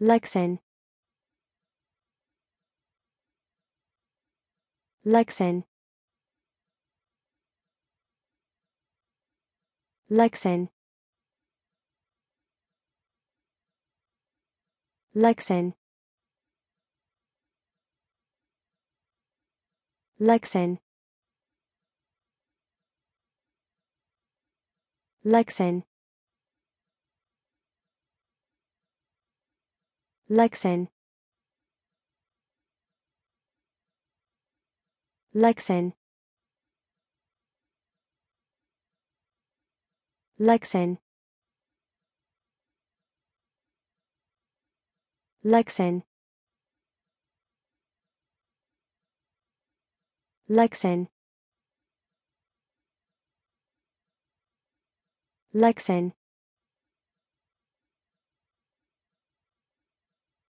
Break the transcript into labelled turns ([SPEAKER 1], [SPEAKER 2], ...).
[SPEAKER 1] Lexan Lexan Lexan Lexan Lexan Lexan Lexan. Lexan. Lexan. Lexan. Lexan. Lexan